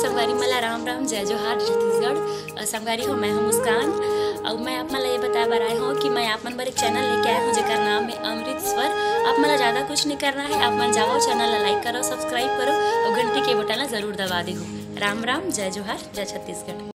संगवारी मला राम राम, जय जोहार, छत्तीसगढ़। संगवारी हो, मैं हूँ मुस्कान। और मैं आप मला ये बताए बार आए हूँ कि मैं आप मन पर एक चैनल लेके आया हूँ, जेकर नाम है अमृत स्वर। आप मला ज़्यादा कुछ नहीं करना है, आप मन जाओ, चैनल लाइक करो, सब्सक्राइब करो, और घंटी के बटन ज़रूर दबा दे राम राम, जय जोहार, जय छत्तीसगढ़।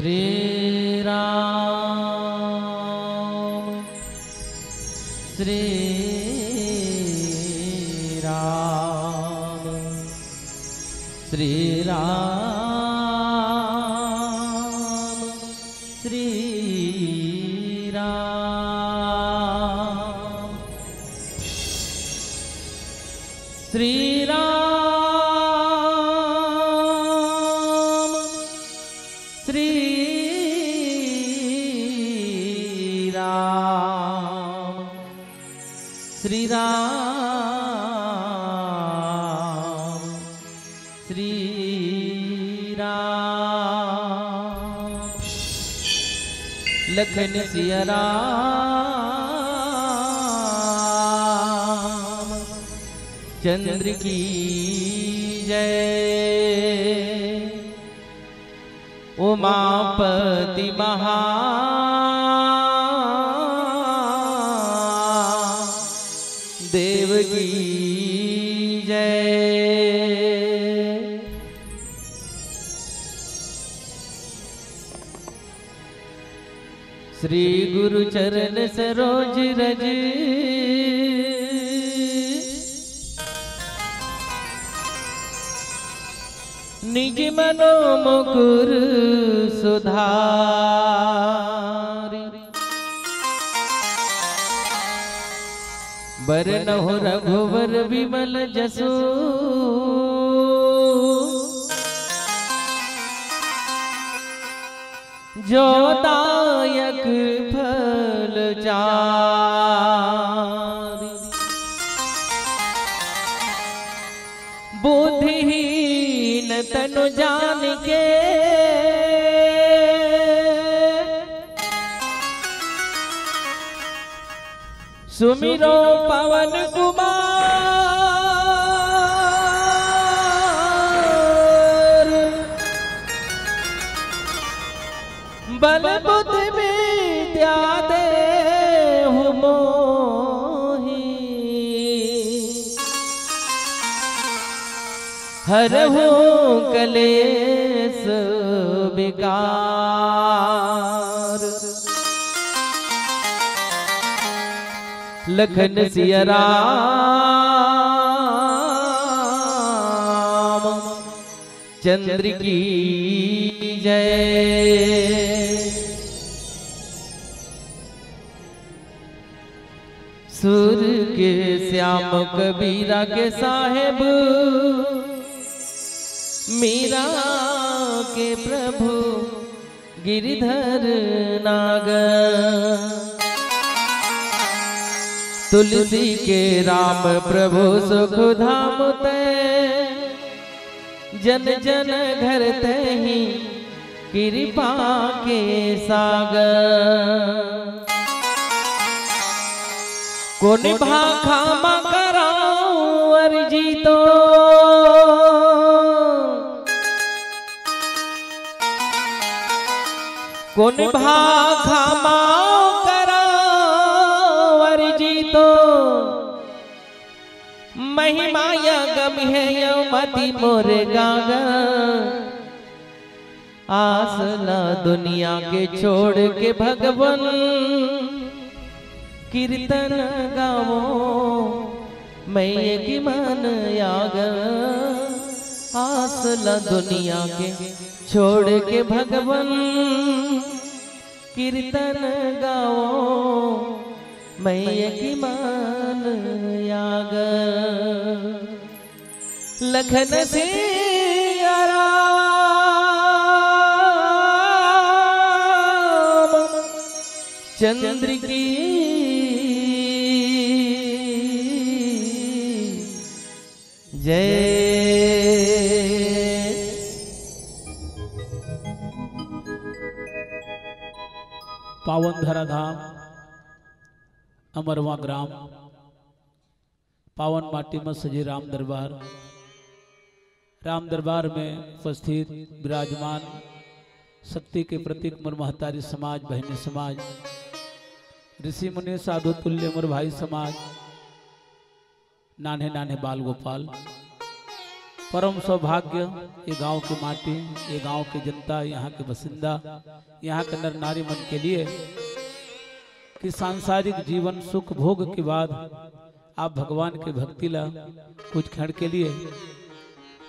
श्रीराम। श्रीराम। श्रीराम। लखन सिया चंद्र की जय। उमापति महा श्री गुरु चरण सरोज रज। निज मनो मुकुर सुधारी। बरनहु रघुवर विमल जसु जो दायक फल चारि। बुद्धिहीन तनु जान के सुमिरो पवन हर हो कलेस विकार लखन सिया राम चंद्र की जय। सुर के श्याम कबीरा के साहेब। मीरा के प्रभु गिरिधर नाग। तुलसी के राम प्रभु सुख धाम जन जन घर ही कृपा के सागर। को निभा खामा कराऊं अर्जी तो को निभा खामा कराऊं अर्जी तो महिमा यगम है यमति मोर गागा। आसला दुनिया के छोड़ के भगवन कीर्तन गावो मैं की मन याग। न दुनिया के छोड़ के भगवन कीर्तन गावो मैं की मन याग लखन से चंद्र की जय। पावन धराधाम अमरवा ग्राम पावन माटी में सजे राम दरबार राम दरबार में उपस्थित विराजमान शक्ति के प्रतीक मर महतारी समाज बहनी समाज ऋषि मुनि साधु तुल्य मर भाई समाज नान्हे नान्हे बाल गोपाल परम सौभाग्य, ये गाँव की माटी, ये गाँव की जनता, यहाँ के बसिंदा, यहाँ के नर नारी मन के लिए कि सांसारिक जीवन सुख भोग के बाद आप भगवान के भक्ति ला कुछ क्षण के लिए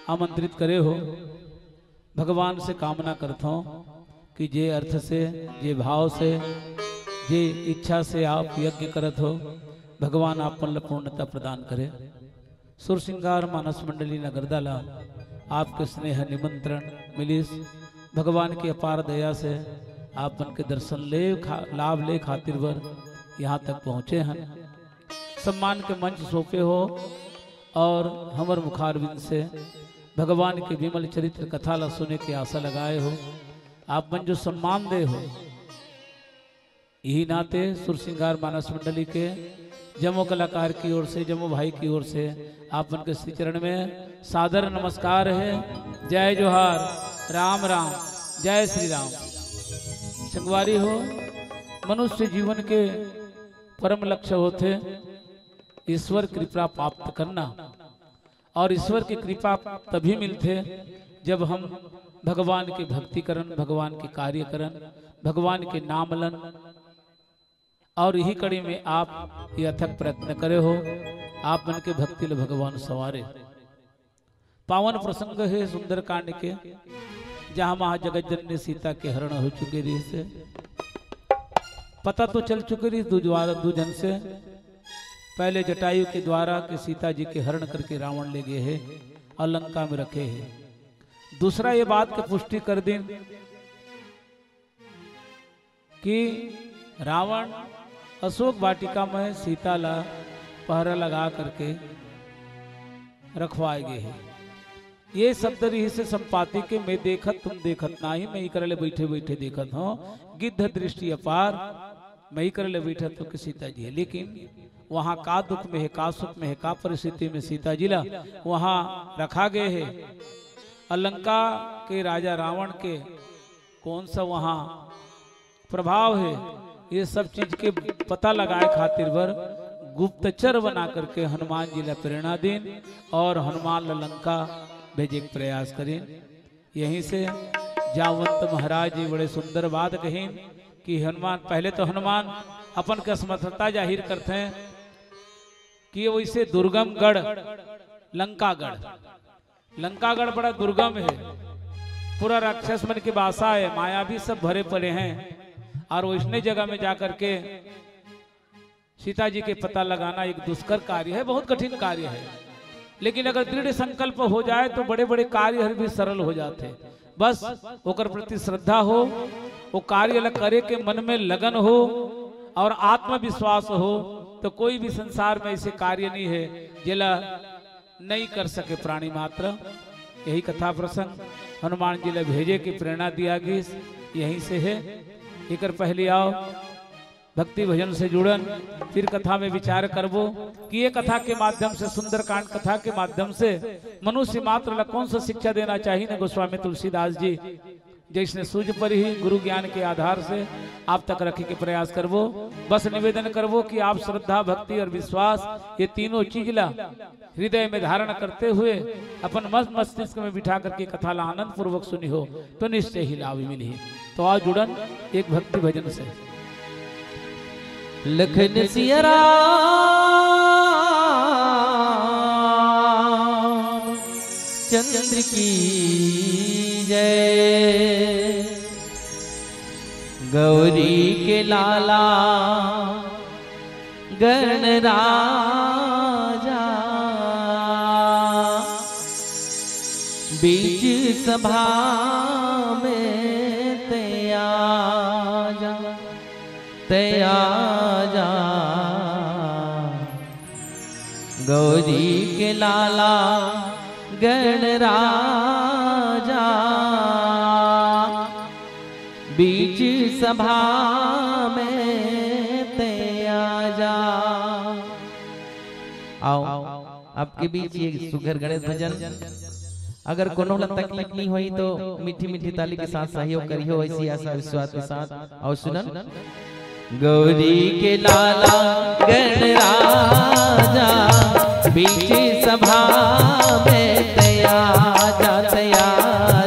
आमंत्रित करे हो। भगवान से कामना करता हूँ कि जे अर्थ से, जे भाव से, जे इच्छा से आप यज्ञ करत हो, भगवान आप पूर्णता प्रदान करे। सुर श्रृंगार मानस मंडली नगर नगरदाला आपके स्नेह निमंत्रण मिलिस भगवान की अपार दया से। आप मन के दर्शन ले खा, लाभ ले खातिर वर यहाँ तक पहुँचे हैं। सम्मान के मंच सौंपे हो और हमर मुखारबिंद से भगवान के विमल चरित्र कथा ला सुने की आशा लगाए हो। आप मन जो सम्मान दे हो यही नाते सुर सिंगार मानस मंडली के जम्मू कलाकार की ओर से जम्मू भाई की ओर से, आप उनके श्री चरण में सादर नमस्कार है। जय जोहार। राम राम। जय श्री राम संगवारी हो, मनुष्य जीवन के परम लक्ष्य होते, ईश्वर कृपा प्राप्त करना। और ईश्वर की कृपा तभी मिलते, जब हम भगवान की भक्ति करन भगवान के कार्य करन भगवान के नामलन और यही कड़ी में आप ये अथक प्रयत्न करे हो। आप मन के भक्ति ले भगवान सवारे। पावन प्रसंग है सुंदरकांड के, जहाँ महा जगत जननी सीता के हरण हो चुके रही से पता तो चल चुके रही दो द्वारा दो जन से, पहले जटायु के द्वारा कि सीता जी के हरण करके रावण ले गए हैं और लंका में रखे है। दूसरा ये बात की पुष्टि कर दी कि रावण अशोक वाटिका में सीता ला पहरा लगा करके रखवाए गए हैं। ये शब्द रही से संपाति के मैं देखत, तुम देखत ना ही मैं करले बैठे बैठे देखत हूँ। गिद्ध दृष्टि अपार, मैं करले बैठे तो कि सीता जी है। लेकिन वहाँ का दुख में है, का सुख में है, का परिस्थिति में सीता जी ला, वहाँ रखा गए है। अलंका के राजा रावण के कौन सा वहाँ प्रभाव है? ये सब चीज़ के पता लगाए खातिर बर गुप्तचर बना करके हनुमान जी ला प्रेरणा देन और हनुमान लंका भेजे प्रयास करें। यहीं से जावंत महाराज जी बड़े सुंदर बात कहें कि हनुमान, पहले तो हनुमान अपन का समर्थता ज़ाहिर करते हैं कि वैसे दुर्गम गढ़ लंकागढ़। लंकागढ़ बड़ा दुर्गम है। पूरा राक्षस मन की बासा है, माया भी सब भरे पड़े हैं। और वैष्णव जगह में जाकर के सीता जी के पता लगाना एक दुष्कर कार्य है, बहुत कठिन कार्य है। लेकिन अगर दृढ़ संकल्प हो जाए तो बड़े बड़े कार्य हर भी सरल हो जाते बस ओकर प्रति श्रद्धा हो, वो कार्य करे के मन में लगन हो और आत्मविश्वास हो तो कोई भी संसार में ऐसे कार्य नहीं है जिला नहीं कर सके प्राणी मात्र। यही कथा प्रसंग हनुमान जी ने भेजे की प्रेरणा दिया गई, यहीं से है। एक पहले आओ। भक्ति भजन से जुड़न, फिर कथा में विचार करबो। कि ये कथा के माध्यम से, सुंदरकांड कथा के माध्यम से, मनुष्य मात्र ला कौन सा शिक्षा देना चाहिए ना गोस्वामी तुलसीदास जी। जैसने सूझ पर ही गुरु ज्ञान के आधार से, आप तक रखे के प्रयास करबो। बस निवेदन करबो कि आप श्रद्धा, भक्ति और विश्वास, ये तीनों चीज़ ला हृदय में धारण करते हुए, अपन मस्त मस्तिष्क में बिठा करके कथा ला आनंद पूर्वक सुनी हो तो निश्चय ही लाभ मिली तो आज जुड़न एक भक्ति भजन से। लखन सियरा चंद्र की जय। गौरी के लाला, गण राजा। बीच सभा गौरी के लाला गण राजा बीच सभा में तया जा आओ आपके बीच ये सुघर गणेश भजन। अगर कोनो तकलीफ़ नहीं हुई तो मीठी मीठी ताली के साथ सहयोग करियो ऐसी आशा विश्वास के साथ। और सुनन। गौरी के लाला गण राजा बीच सभा में तया जा तया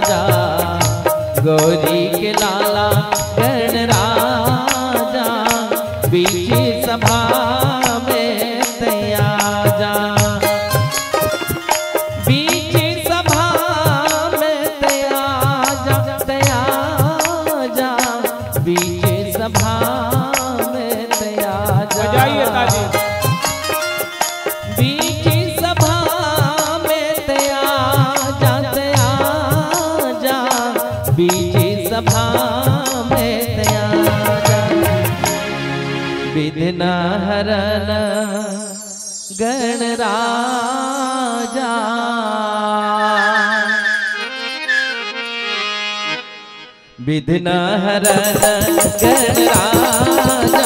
जा गौरी विघ्न हर गण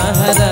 I Maharaj.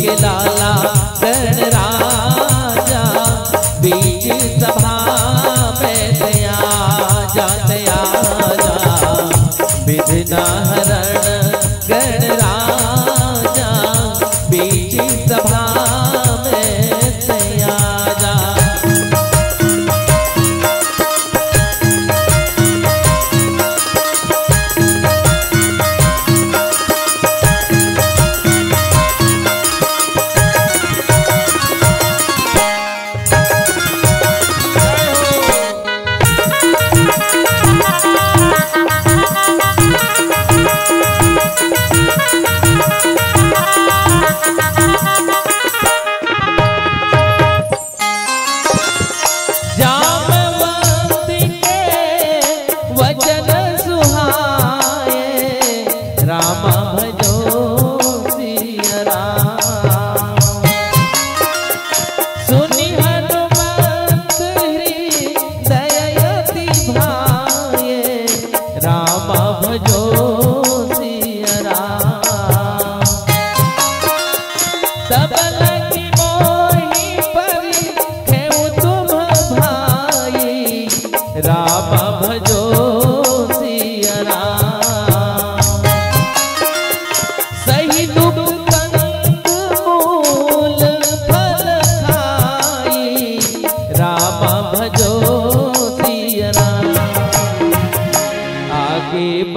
के लाला गण राजा बीच सभा में दया जा तया विधना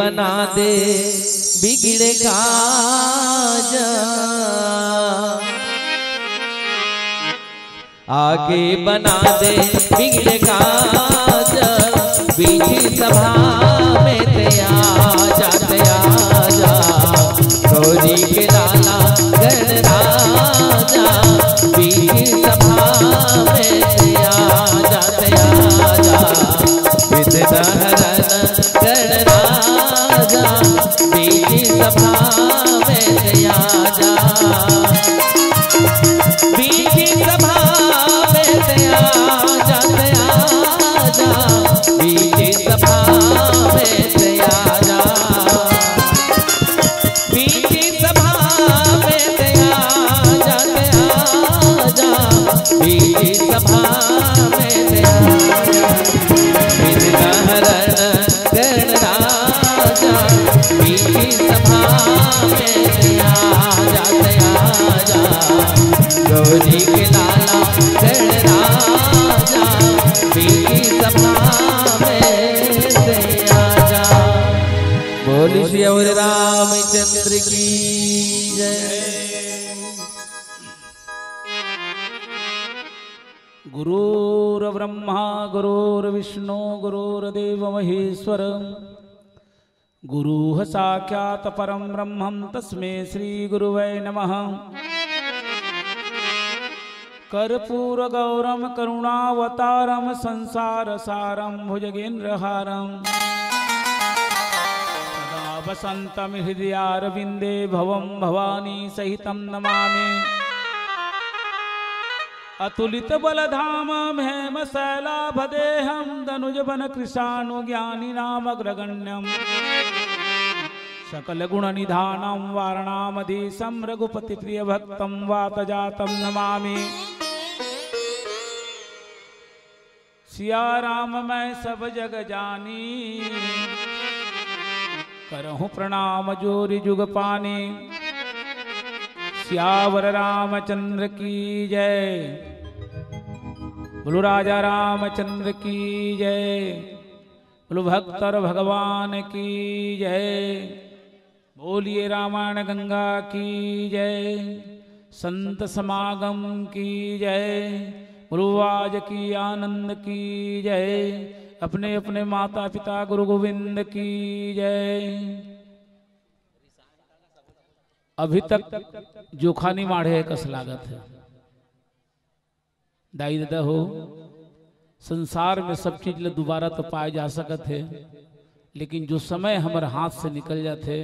बना दे बिगड़े का आगे बना दे बिगड़े का बीच सभा सभा में आजा और रामचंद्र की जय। गुरुर्ब्रह्मा, गुरुर्विष्णु, गुरुर्देव महेश्वर। गुरुः साक्षात् परं ब्रह्मं, तस्मै श्रीगुरुवै नमः। कर्पूरगौरं करुणावतारं संसारसारं भुजगेन्द्रहारं। सदा वसन्तं हृदयारविन्दे भवं भवानी सहितं नमामि। अतुलित बलधाम हेम शैलाभदेहम दनुजबन कृषाणु ज्ञानी नामग्रगण्यम सकल गुण निधानम वारणामधीशम रघुपति प्रिय भक्तम वात जातम नमामि। सिया राम मैं सब जग जानी। करहूँ प्रणाम जोरी जुग पानी। सियावर रामचंद्र की जय। बोलो राजा रामचंद्र की जय। बोलो भक्तर भगवान की जय। बोलिए रामायण गंगा की जय। संत समागम की जय। आज की आनंद की जय। अपने अपने माता पिता गुरु गोविंद की जय। अभी तक जोखानी माढ़े है, कस लागत है। दाई दादा हो, संसार में सब चीज़ ले दोबारा तो पाए जा सकत है, लेकिन जो समय हमारे हाथ से निकल जाते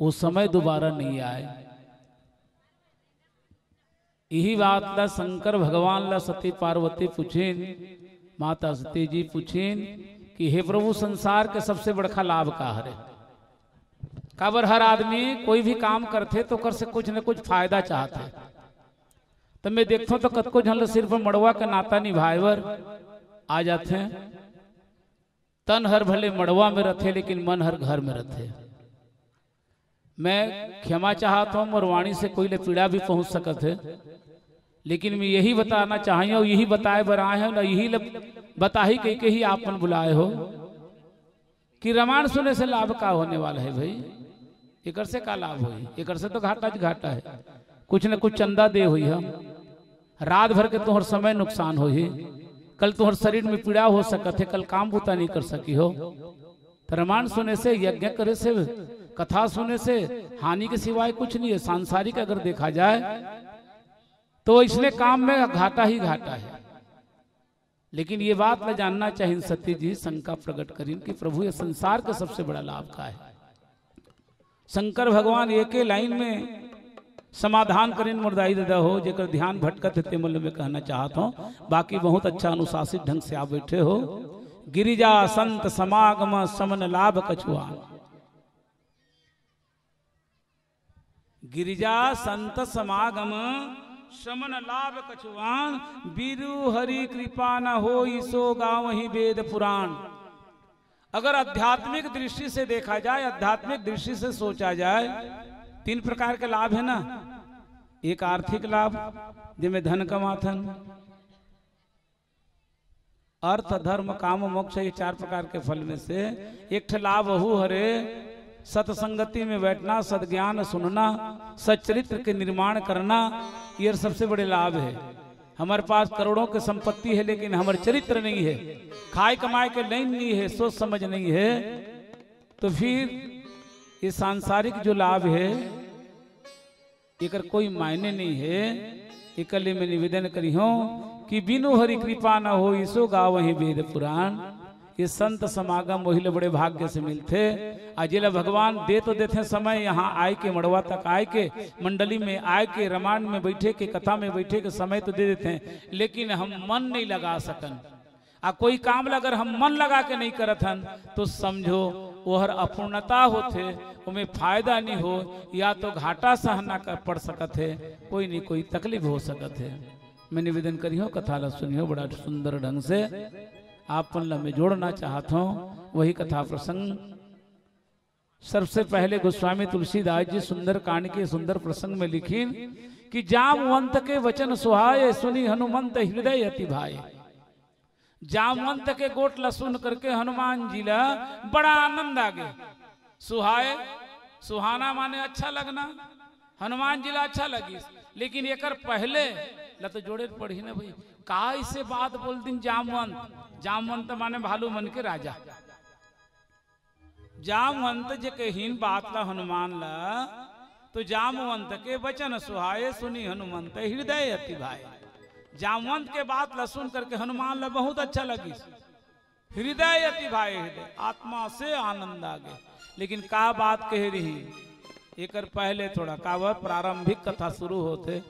वो समय दोबारा नहीं आए। यही बात ला शंकर भगवान ला सती पार्वती पूछेन माता सती जी पूछेन कि हे प्रभु, संसार के सबसे बड़का लाभ का हरे? काबर हर आदमी कोई भी काम करते तो कर से कुछ न कुछ फ़ायदा चाहते तो मैं देखता तो कतको झल सिर्फ़ मड़वा के नाता निभाएवर आ जाते हैं तन हर भले मड़वा में रहते लेकिन मन हर घर में रहते मैं क्षमा चाहता हूँ और वाणी से कोई ले पीड़ा भी पहुँच सकत है। लेकिन मैं यही बताना चाहिए और यही बताए बर आए हो ना यही बताही कह के ही आपन बुलाए हो कि रामायण सुनने से लाभ का होने वाला है भाई? एकर से का लाभ हुई? एकर से तो घाटा ज घाटा है। कुछ न कुछ चंदा दे हुई हम। रात भर के तोहर समय नुकसान हो ही कल तोहर शरीर में पीड़ा हो सकत है कल काम बूता नहीं कर सकी हो। तो रामायण सुने से यज्ञ करे से कथा सुने से हानि के सिवाय कुछ नहीं है। सांसारिक अगर देखा जाए तो इसने काम में घाटा ही घाटा है। लेकिन ये बात मैं जानना चाहिए सत्य जी, शंका प्रकट करीन कि प्रभु, ये संसार का सबसे बड़ा लाभ का है। शंकर भगवान एक लाइन में समाधान करें, मुर्दाई दादा हो, जेकर ध्यान भटकत है मूल्य में कहना चाहता हूँ। बाकी बहुत अच्छा अनुशासित ढंग से आप बैठे हो। गिरिजा, संत, समागम, समन, लाभ कछुआ गिरिजा, संत, समागम समन लाभ कछुआन बीरु हरि कृपा न हो सो गाँव ही वेद पुराण। अगर आध्यात्मिक दृष्टि से देखा जाए, आध्यात्मिक दृष्टि से सोचा जाए, तीन प्रकार के लाभ है ना। एक आर्थिक लाभ जिसमें धन कमाथन। अर्थ, धर्म, काम, मोक्ष, ये चार प्रकार के फल में से एक लाभ हु हरे सत्संगति में बैठना, सदज्ञान सुनना, सच्चरित्र के निर्माण करना, ये सबसे बड़े लाभ है। हमारे पास करोड़ों की संपत्ति है, लेकिन हमारे चरित्र नहीं है। खाए कमाए के लाइन नहीं है, सोच समझ नहीं है। तो फिर ये सांसारिक जो लाभ है एक कोई मायने नहीं है। एक में निवेदन करी हो कि बिनु हरि कृपा न हो, इसो गाव ही वेद पुराण। ये संत समागम वही बड़े भाग्य से मिलते। आ जिला भगवान दे तो देते समय, यहाँ आए के मड़वा तक आए के, मंडली में आए के, रामायण में बैठे के, कथा में बैठे के समय तो दे देते हैं, लेकिन हम मन नहीं लगा सकन। आ कोई काम अगर हम मन लगा के नहीं करत हन तो समझो वहर अपूर्णता होते उमें फ़ायदा नहीं हो, या तो घाटा सहना कर पड़ सकत है, कोई नहीं कोई तकलीफ़ हो सकत है। मैं निवेदन करियो कथा ला सुनियो बड़ा सुंदर ढंग से। आपन मैं जोड़ना चाहत हूँ। वही कथा प्रसंग। सबसे पहले गोस्वामी तुलसीदास जी सुंदर कांड के सुंदर प्रसंग में लिखी कि जामवंत के वचन सुहाय सुनी हनुमंत हृदय अति भाई जामवंत के गोट ला सुन करके हनुमान जी ला बड़ा आनंद आ गया। सुहाय सुहाना माने अच्छा लगना। हनुमान जी ला अच्छा लगी। लेकिन एक पहले, ला तो जोड़े पढ़ी ना भाई का इसे बात बोल दिन जामवंत जामवंत माने भालू मन के राजा। जामवंत जे कहीन बात ला हनुमान ला तो जामवंत के वचन सुहाए सुनी हनुमंत हृदय अति भाई जामवंत के बात ला सुन करके हनुमान ला बहुत अच्छा लगी। हृदय अति भाई हृदय, आत्मा से आनंद आ गए। लेकिन का बात कह रही? एकर पहले थोड़ा का वह प्रारंभिक कथा शुरू होते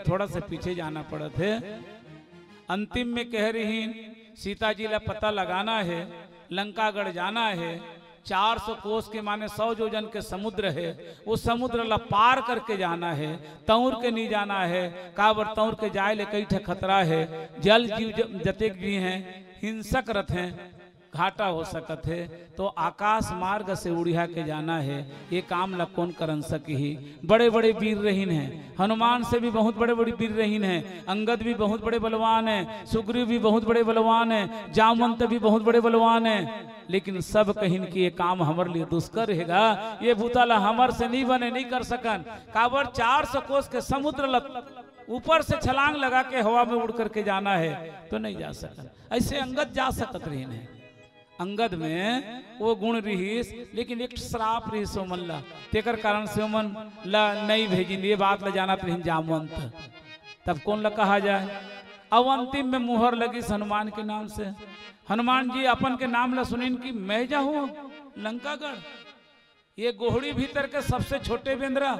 थोड़ा से पीछे जाना पड़त है। अंतिम में कह रही सीता जी का पता लगाना है, लंकागढ़ जाना है 400 कोस के माने सौ जोजन के समुद्र है, वो समुद्र ला पार करके जाना है तौर के नहीं जाना है, काबर तौर के जाए ले कई खतरा है, जल जीव जतेक भी हैं, हिंसक रथ हैं घाटा हो सकत है। तो आकाश मार्ग से उड़िया के जाना है। ये काम ला कौन करन सकी ही? बड़े बड़े वीर रहीन हैं। हनुमान से भी बहुत बड़े बड़े वीर रहीन हैं। अंगद भी बहुत बड़े बलवान हैं। सुग्रीव भी बहुत बड़े बलवान हैं। जामवंत भी बहुत बड़े बलवान हैं। लेकिन सब कहिन कि ये काम हमर लिए दुष्कर रहेगा ये भूताला हमर से नहीं बने नहीं कर सकन। काबर चार सौ कोस के समुद्र ऊपर से छलांग लगा के हवा में उड़ करके जाना है। तो नहीं जा सकन। ऐसे अंगद जा सकत रही है। अंगद में वो गुण रहीस, लेकिन एक श्राप रही सोमन ला। तेकर कारण सोमन ला नहीं भेजिन ये बात ला जाना रही जामवंत। तब कौन ला कहा जाए? अब अंतिम में मुहर लगी हनुमान के नाम से। हनुमान जी अपन के नाम ला सुनिन की मैं जाऊँ लंकागढ़? ये गोहड़ी भीतर के सबसे छोटे बेंद्रा।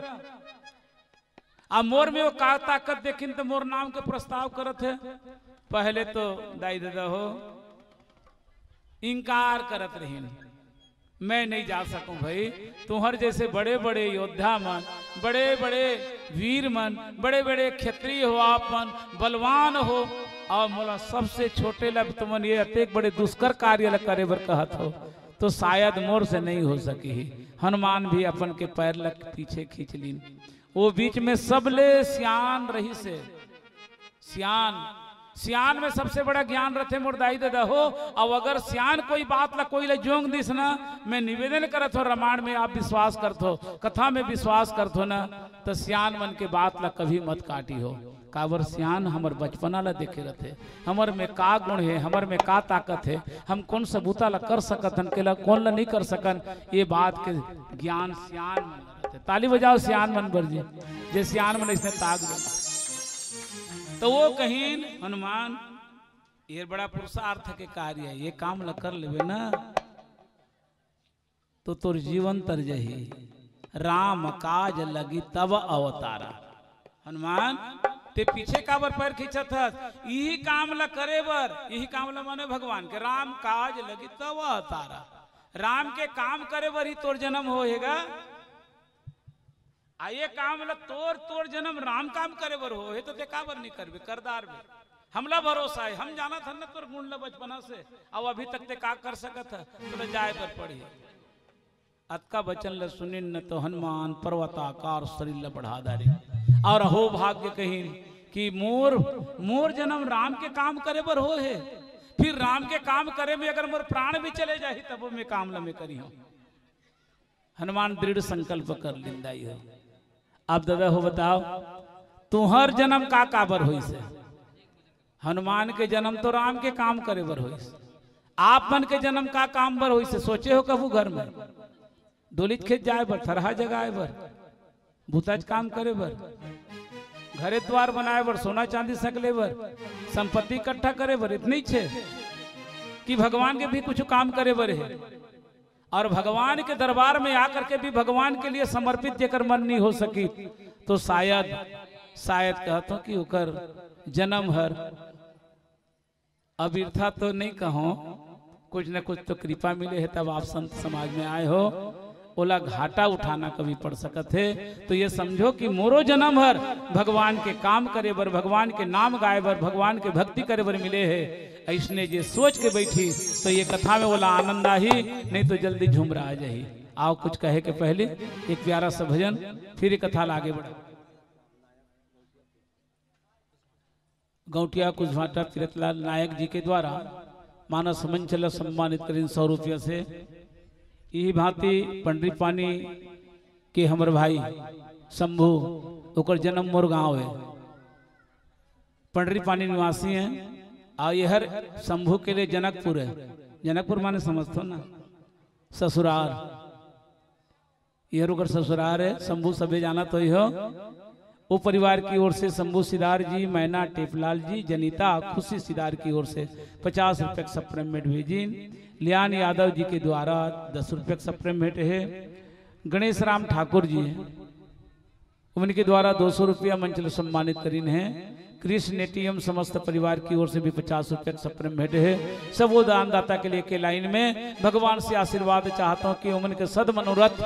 आ मोर में वो का ताकत देखिन तो मोर नाम के प्रस्ताव करत है। पहले तो दाई दादा हो इनकार करत रहीन। मैं नहीं जा सकूँ भाई। तुम्हार जैसे बड़े बड़े योद्धा मन बड़े बड़े वीर मन बड़े बड़े क्षत्रिय हो आपन बलवान हो। और मोला, सबसे छोटे लब तुमन ये अतेक बड़े दुष्कर कार्य करे बर कहत हो तो शायद मोर से नहीं हो सकी। हनुमान भी अपन के पैर लग पीछे खींच ली वो बीच में सबले सियान रही से, सियान सियान में सबसे बड़ा ज्ञान रथे मुर्दाई दादा हो अब अगर सियान कोई बात ला कोई ला जोंग दिस ना, मैं निवेदन करत हो, रामायण में आप विश्वास करत हो, कथा में विश्वास करत हो ना तो सियान मन के बात ला कभी मत काटी हो। काबर सियान हमर बचपना ला देखे रहते हमर में का गुण है, हमर में का ताकत है, हम कौन सा बूता ला कर सकत हन, केला कौन ला नहीं कर सकन, ये बात के ज्ञान सियान मन ताली बजाओ सियान मन बर जी। जे सियान मन, इसने ताक दे। तो वो कहीं हनुमान, ये बड़ा पुरुषार्थ के कार्य है, ये काम ल कर लेवे ना। तो तोर जीवन तर जही। राम काज लगी तब अवतारा। हनुमान, ते पीछे काबर पैर खींचत यही काम ला करे बर यही काम ला माने भगवान के। राम काज लगी तब अवतारा। राम के काम करे बर ही तोर जन्म होएगा। आ काम ला, तोर तोर जन्म राम काम करे बर हो तो ते काबर नहीं करबे, करदार बे। हमला भरोसा है, हम जाना था ना तोर गुण ला बचपना से, अब अभी तक ते का कर सकत है तो जाए पर पड़ी अतका बचन ल सुनिन न तो हनुमान पर्वताकार शरीर ल बढ़ा दारे और हो भाग्य कहीं कि मोर मोर जन्म राम के काम करे बर हो है। फिर राम के काम करे में अगर मोर प्राण भी चले जाही, तब मैं काम ल में करी हूँ। हनुमान दृढ़ संकल्प कर लिंदाई हो। अब दादा हो बताओ तुहर जन्म का काबर हुई से हनुमान के जन्म तो राम के काम करे बर हुई आप मन के जन्म का काम बर हुई से सोचे हो कबू घर में? डोलित खेत जाए बर, थरहा जगाए बर, भूताज काम करे बर, घरे द्वार बनाए बर, सोना चांदी सकले बर, संपत्ति इकट्ठा करे बर, इतनी छे कि भगवान के भी कुछ काम करे बरे है। और भगवान के दरबार में आकर के भी भगवान के लिए समर्पित जेकर मन नहीं हो सकी तो शायद शायद कहता कि उकर जन्म हर। अविरथा तो नहीं कहो, कुछ न कुछ तो कृपा मिले है तब आप संत समाज में आए हो। ओला घाटा उठाना कभी पड़ सकत है। तो ये समझो कि मोरो जन्म हर भगवान के काम करे बर, भगवान के नाम गाए बर, भगवान के भक्ति करे बर मिले है। ऐसने जे सोच के बैठी तो ये कथा में बोला आनंद ही नहीं तो जल्दी झूम रहा जाही। आओ कुछ कहे के पहले, एक प्यारा सा भजन, फिर कथा ला आगे बढ़ा। गौटिया कुशभाटा तीरथलाल नायक जी के द्वारा मानस मंचल सम्मानित करीन सौ रुपया से। यही भांति पंडरी पानी के हमर भाई शंभू, ओकर जन्म मोर गाँव है। पंडरी पानी निवासी हैं। और यह हर शंभू के लिए जनकपुर है। जनकपुर माने समझते ना? ससुराल। यह ओकर ससुराल है। शंभू सभी जाना तो ही हो वो परिवार की ओर से शंभू सिदार जी, मैना टेपलाल जी, जनीता खुशी सिदार की ओर से पचास रुपये का सप्रेमेंट भेजी। लियान यादव जी के द्वारा दस रुपये का सप्रेमेंट है। गणेश राम ठाकुर जी हैं। उनके द्वारा दो सौ रुपया मंचल सम्मानित करीन है। कृष्ण नेटियम समस्त परिवार की ओर से भी पचास रुपये का सप्रेमेंट है। सब वो दानदाता के लिए के लाइन में भगवान से आशीर्वाद चाहता हूँ कि उनके सद मनोरथ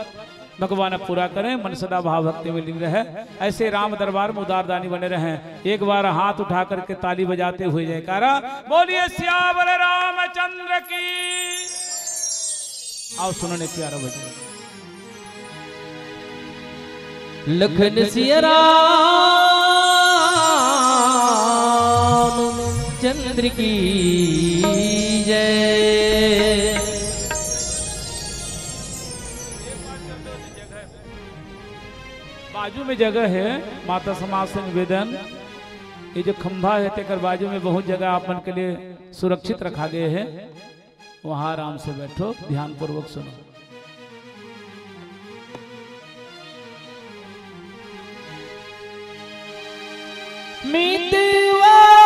भगवान पूरा करें, मन सदा भाव भक्ति में लीन रहे। ऐसे राम दरबार में उदारदानी बने रहे। एक बार हाथ उठा करके ताली बजाते हुए जयकारा बोलिए श्यावर रामचंद्र की। आओ सुनने प्यारा भजन। लखन सियाराम चंद्र की जय। में जगह है, माता समाज से निवेदन। ये जो खंभा है, तेकर बाजू में बहुत जगह अपन के लिए सुरक्षित रखा गया है। वहाँ आराम से बैठो ध्यान पूर्वक सुनो। मितवा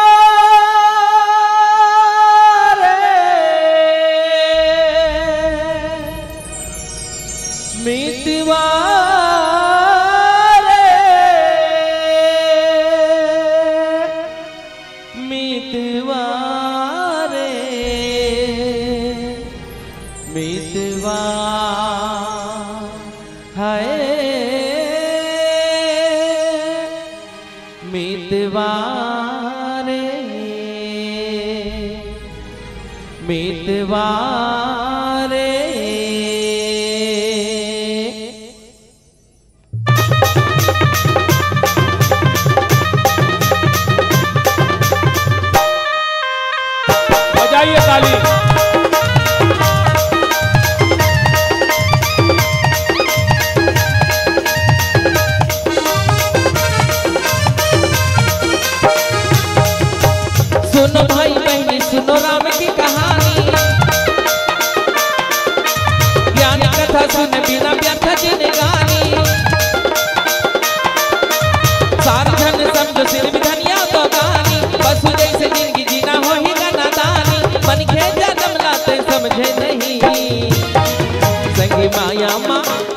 मितवारे मितवारे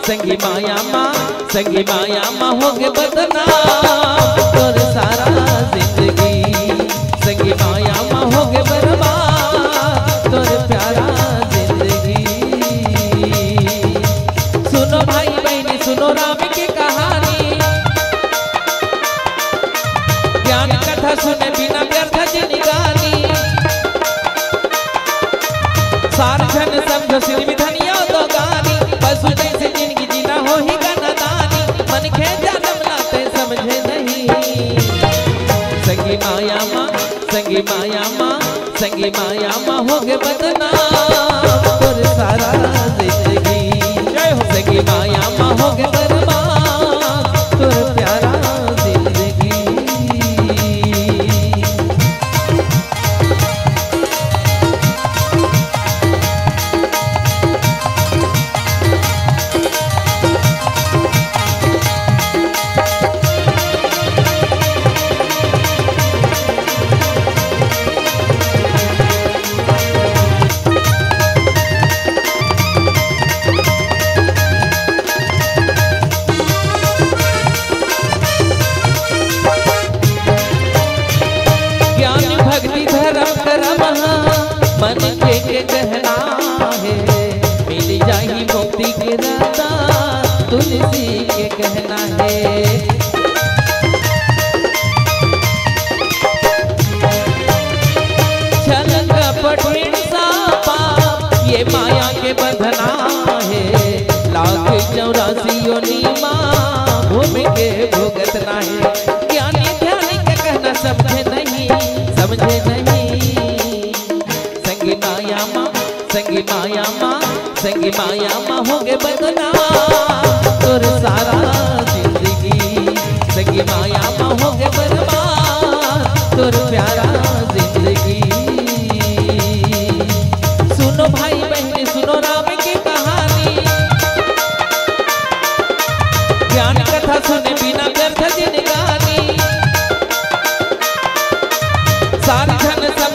संगी माया माँ संगी माया माँ होंगे बदनाम। बदनाम।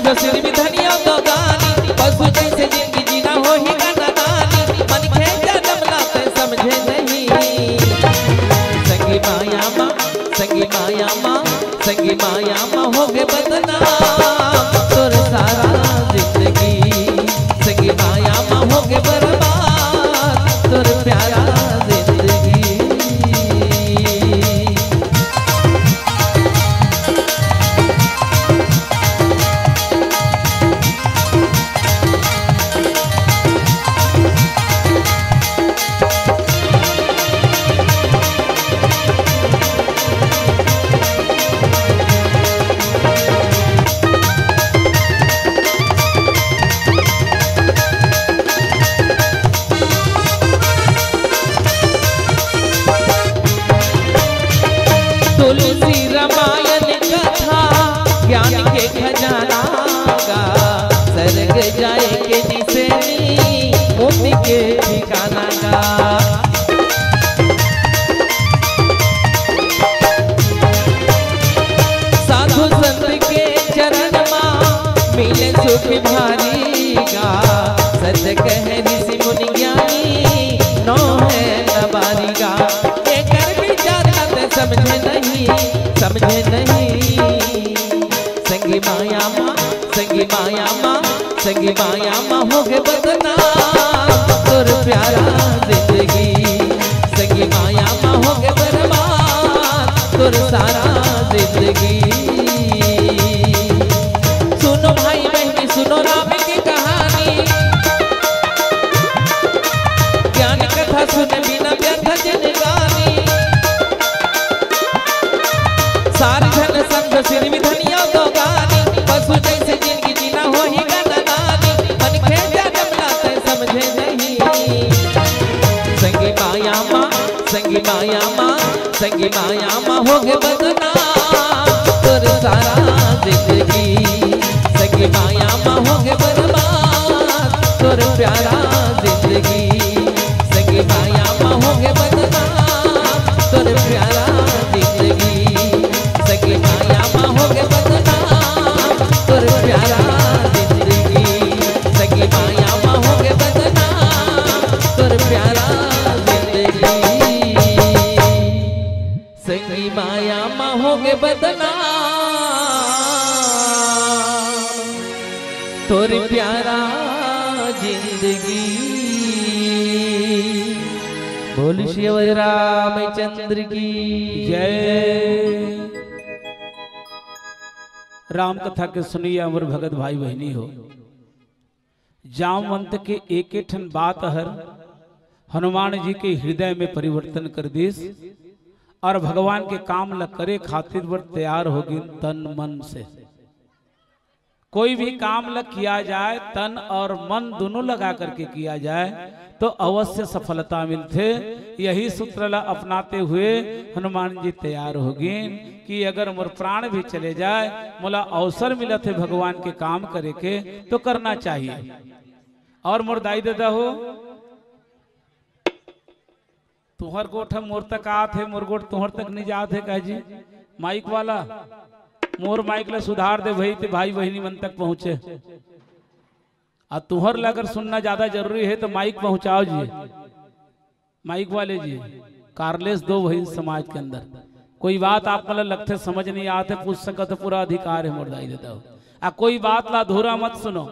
धन भी धनिया दो गानी पशु जैसे ज़िंदगी बर्बाद सारा ज़िंदगी। सुनो भाई बहनी, सुनो राम की कहानी। ज्ञान कथा सुने बिना व्यर्थ जिनगानी सारी धन संग सिर धनिया दो गानी। पशु जैसे ज़िंदगी जीना हो ही गाना मन खेजा जमलाते, समझे नहीं। संगी माया माँ, संगी माया माया मा हो गए शिव रामचंद्र की। जय। राम कथा के सुनिए अमर भगत भाई बहनी हो। जामवंत के एक ठन बात हर हनुमान जी के हृदय में परिवर्तन कर दीस, और भगवान के काम ल करे खातिर वर तैयार होगी तन मन से। कोई भी काम लग किया जाए तन और मन दोनों लगा करके किया जाए तो अवश्य सफलता मिलते। यही सूत्र अपनाते हुए हनुमान जी तैयार हो गए कि अगर मोर प्राण भी चले जाए मोला अवसर मिलत है भगवान के काम करे के तो करना चाहिए। और मोर दाई दादा हो तुहर गोठ मोर तक आत है मोर गोठ तुहर तक नहीं जात है कह जी माइक वाला मोर माइक ला सुधार दे भाई ते भाई बहनी मन तक पहुँचे। आ तुहर ला अगर सुनना ज़्यादा ज़रूरी है तो माइक पहुंचाओ जी। माइक वाले जी, कारलेस दो वही समाज के अंदर। कोई बात आप मतलब लगते समझ नहीं आते, पूछ सकत पूरा अधिकार है मोर दाई देता हो आ कोई बात ला अधूरा मत सुनो,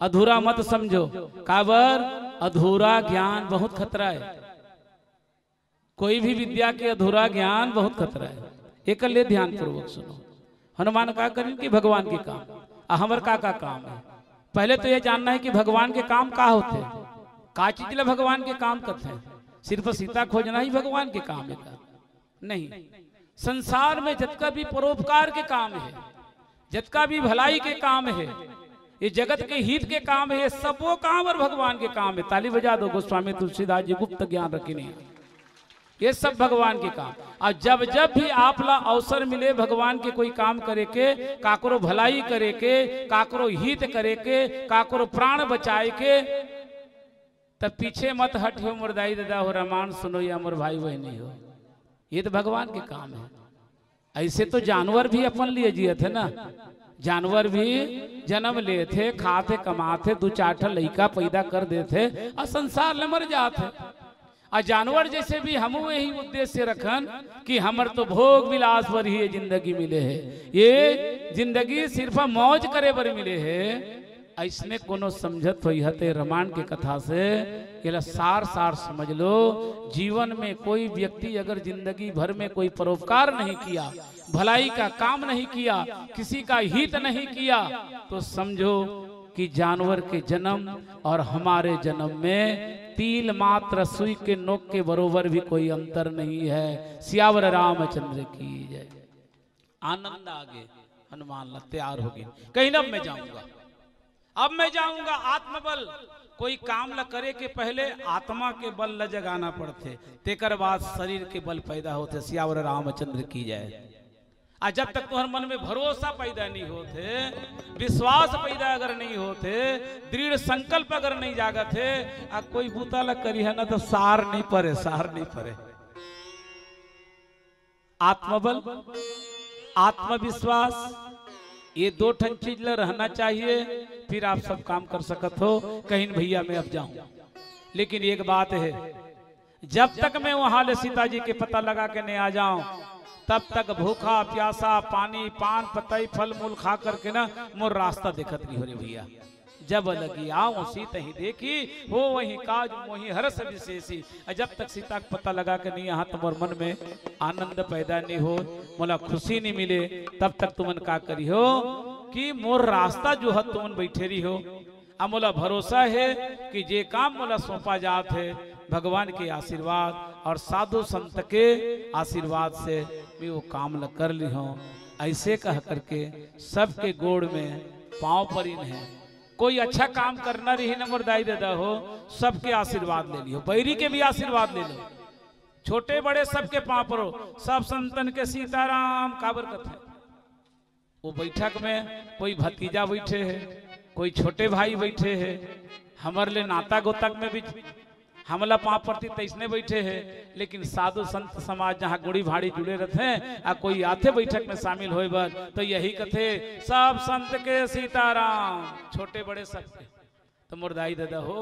अधूरा मत समझो। काबर? अधूरा ज्ञान बहुत खतरा है। कोई भी विद्या के अधूरा ज्ञान बहुत खतरा है। एक ले ध्यान पूर्वक सुनो। हनुमान का करें कि भगवान के काम। हमर का का काम है। पहले तो ये जानना है कि भगवान के काम का होते हैं। का चीज़ भगवान के काम करते हैं। सिर्फ़ सीता खोजना ही भगवान के काम है। नहीं। संसार में जितना भी परोपकार के काम है जितना भी भलाई के काम है, ये जगत के हित के काम है सब काम और भगवान के काम है। ताली बजा दो, गोस्वामी तुलसीदास जी, गुप्त ज्ञान रखी नहीं ये सब भगवान के काम। और जब जब भी आप ला अवसर मिले भगवान के कोई काम करे के काकरो भलाई करे के काकरो हित करे के काकरो प्राण बचाए के तब पीछे मत हट हो मुरदाई दादा हो, रामायण सुनो या मोर भाई बहनी हो। ये तो भगवान के काम है। ऐसे तो जानवर भी अपन लिए जिए थे ना। जानवर भी जन्म ले थे खाते, कमाते, दो चार लड़का पैदा कर देते, और संसार में मर जाते और जानवर जैसे भी हम यही उद्देश्य रखन कि हमर तो भोग विलास पर ही ज़िंदगी मिले है। ये ज़िंदगी सिर्फ़ मौज करे पर मिले है। ऐसने कोनो समझत हो हते रामायण के कथा से ये सार सार समझ लो, जीवन में कोई व्यक्ति अगर ज़िंदगी भर में कोई परोपकार नहीं किया, भलाई का काम नहीं किया, किसी का हित नहीं किया तो समझो कि जानवर के जन्म और हमारे जन्म में तिल मात्र सुई के नोक के बरोबर भी कोई अंतर नहीं है। सियावर रामचंद्र की जय। आनंद आगे हनुमान ला तैयार हो गए। कहीं ना मैं जाऊँगा। अब मैं जाऊँगा आत्मबल। कोई काम ल करे के पहले आत्मा के बल ल जगाना पड़ते। तेकर बाद शरीर के बल पैदा होते। सियावर रामचंद्र की जाए आ जब तक तुम्हारे मन में भरोसा पैदा नहीं होते, विश्वास पैदा अगर नहीं होते, दृढ़ संकल्प अगर नहीं जागत है आ कोई बूता लग करी है ना तो सार नहीं पड़े, सार नहीं पड़े। आत्मबल, आत्मविश्वास, ये दो ठन चीज़ ल रहना चाहिए, फिर आप सब काम कर सकत हो। कहीं भैया, मैं अब जाऊँ। लेकिन एक बात है, जब तक मैं वहाँ ले सीता जी के पता लगा के नहीं आ जाऊँ तब तक भूखा, प्यासा, पानी, पान, पतई फल मूल खा करके ना मोर रास्ता देखत नहीं हो रे भैया। जब लगी आओ सीता ही देखी, हो वही काज, मोही हरस विशेषी। जब तक सीता का पता लगा के नहीं यहाँ तुम्हार मन में आनंद पैदा नहीं हो, मोला खुशी नहीं मिले, तब तक तुमन का करी हो कि मोर रास्ता जो है तुमन बैठे रही हो। अब मोला भरोसा है कि जे काम मोला सौंपा जात है, भगवान के आशीर्वाद और साधु संत के आशीर्वाद से। मैं वो काम ल कर ली हूँ। ऐसे कह करके सबके गोड़ में पाँव पर इन है कोई अच्छा काम करना रही नंबर दाई दादा हो, सबके आशीर्वाद ले लियो। बैरी के भी आशीर्वाद ले लो। छोटे बड़े सबके पाँव पर हो। सब संतन के सीताराम, काबर कथे वो बैठक में कोई भतीजा बैठे है, कोई छोटे भाई बैठे है। हमारे नाता गोतक में भी हमला पाप प्रति तैसने बैठे हैं, लेकिन साधु संत समाज जहाँ गुड़ी भाड़ी जुड़े रहते हैं, आ कोई आते बैठक में शामिल हो बर तो यही कथे, सब संत के सीताराम, छोटे बड़े सबके तो मुरदाई दादा हो,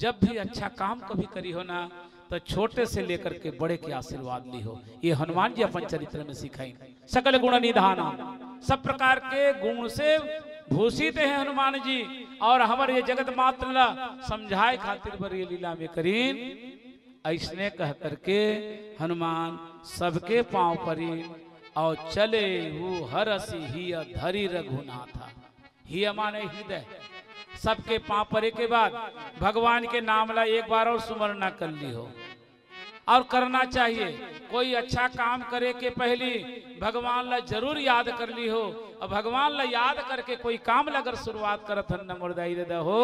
जब भी अच्छा काम कभी करी हो ना तो छोटे से लेकर के बड़े के आशीर्वाद ली हो। ये हनुमान जी अपन चरित्र में सिखाई। सकल गुण निधान। सब प्रकार के गुण से भूषित है हनुमान जी। और हमारे ये जगत मात्र समझाए खातिर ये लीला में करीन। ऐसने कह करके हनुमान सबके पाँव परी और चले वो हरसी ही धरी रघुनाथा। ही माने हृदय। सबके पाँव परे के बाद भगवान के नाम ला एक बार और सुमरना कर ली हो और करना चाहिए। कोई अच्छा काम करे के पहली भगवान ला ज़रूर याद कर ली हो। और भगवान ला याद करके कोई काम ला अगर शुरुआत करत नंबरदाई दे हो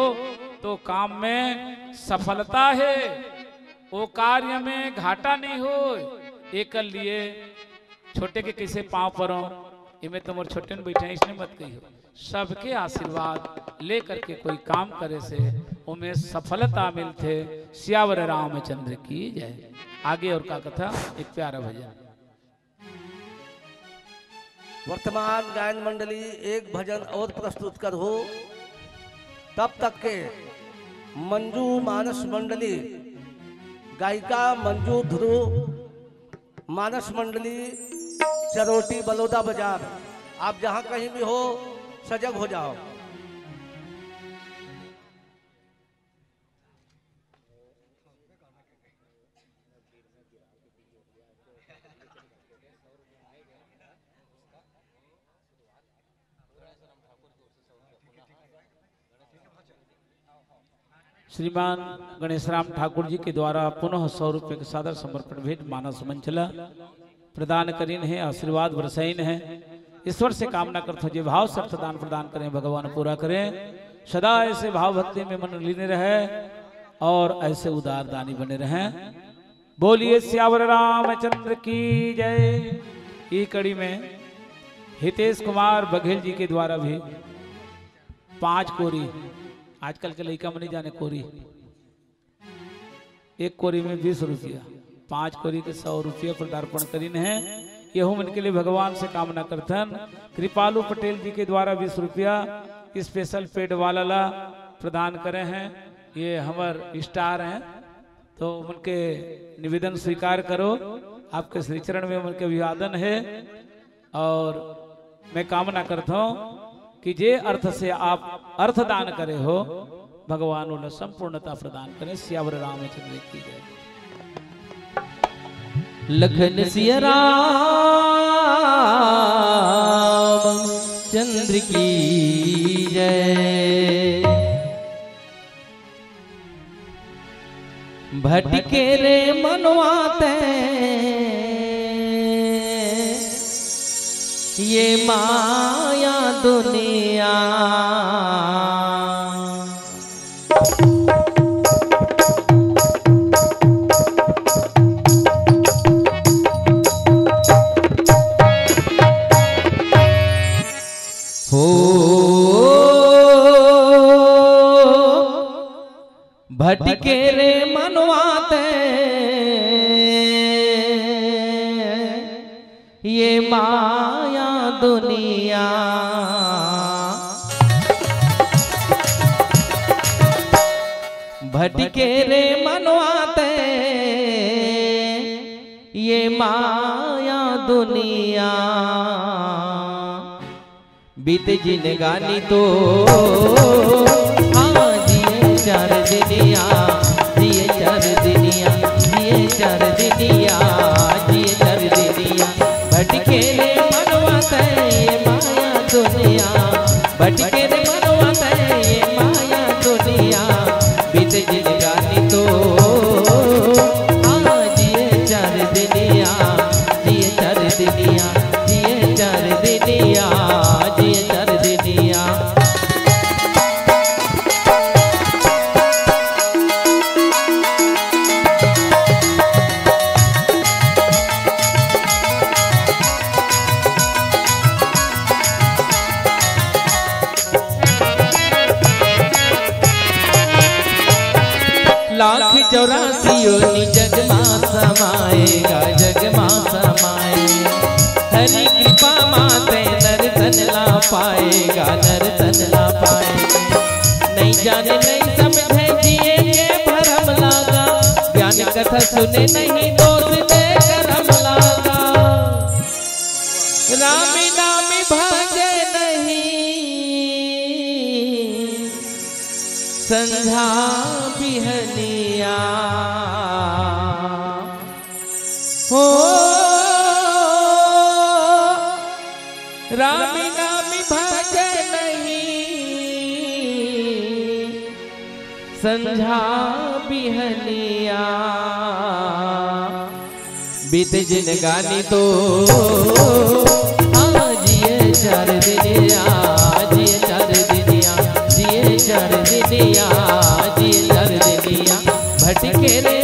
तो काम में सफलता है। वो कार्य में घाटा नहीं हो एक लिए छोटे के कैसे पाँव परो, इमे तुम्हारे छोटे ने बैठे इसने मत कही हो। सबके आशीर्वाद ले करके कोई काम करे से उमें सफलता मिलते। श्यावर रामचंद्र की जय। आगे और का कथा? एक प्यारा भजन। वर्तमान गायन मंडली एक भजन और प्रस्तुत कर हो। तब तक के मंजू मानस मंडली, गायिका मंजू ध्रुव मानस मंडली, चरोटी बलौदा बाज़ार। आप जहाँ कहीं भी हो, सजग हो जाओ। श्रीमान गणेश राम ठाकुर जी के द्वारा पुनः सौ रुपये के सादर समर्पण भेंट मानस मंचला प्रदान करीन है, आशीर्वाद बरसैन है। ईश्वर से कामना करते जो भाव से प्रदान प्रदान करें, भगवान पूरा करें। सदा ऐसे भाव भक्ति में मन लीने रहे और ऐसे उदार दानी बने रहें। बोलिए श्यावर रामचंद्र की जय। ई कड़ी में हितेश कुमार बघेल जी के द्वारा भी पाँच कोरी आजकल के लड़का में नहीं जाने कोरी। एक कोरी में बीस रुपया, पाँच कोरी के सौ रुपया पदार्पण करीन है। यहू मन के लिए भगवान से कामना करथन। कृपालू पटेल जी के द्वारा बीस रुपया स्पेशल पेड वाला ला प्रदान करे हैं। ये हमार स्टार हैं। तो उनके निवेदन स्वीकार करो। आपके श्री चरण में उनके अभिवादन है। और मैं कामना करता हूँ कि जे अर्थ से आप अर्थ दान करे हो, भगवान उन्हें संपूर्णता प्रदान करें श्यावर रामचंद्र की जय लखन सिया राम, चंद्र की जय। भटके रे मनवाते ये माया दुनिया। हो भटके रे भटके रे मनवाते, ये माया दुनिया। बीत जिन गानी तो हाँ चार दिनिया, जिए चार दिनिया, जिए चार दिनिया, जिए चार दिनिया। भटके रे सुने नहीं लागा राम नाम भजे नहीं। संझा बिहनिया हो राम नाम भजे नहीं। संझा बीत जिन गानी तो। आज ये चार दिनिया, जिए चार दिनिया, जिए चार दिनिया, जिए चार दिनिया। भटके रे